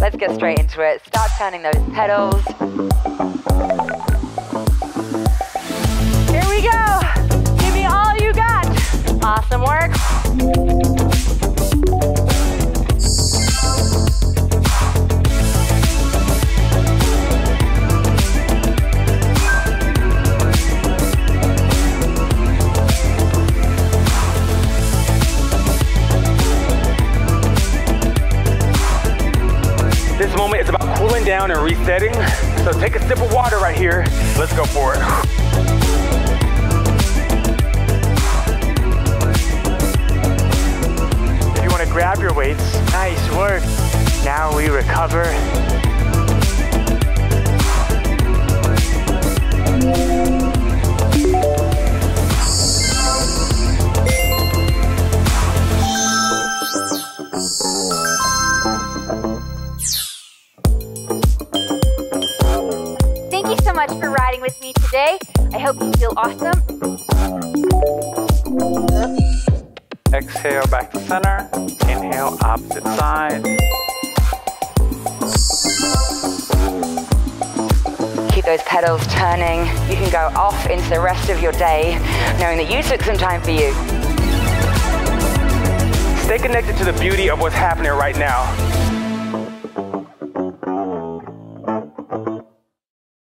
Let's get straight into it. Start turning those pedals. This moment is about cooling down and resetting. So take a sip of water right here. Let's go for it. If you want to grab your weights, nice work. Now we recover. Thank you so much for riding with me today. I hope you feel awesome. Exhale back to center. Inhale, opposite side. Keep those pedals turning. You can go off into the rest of your day knowing that you took some time for you. Stay connected to the beauty of what's happening right now.